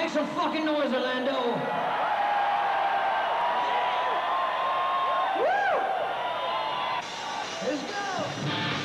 make some fucking noise, Orlando. Woo! Let's go!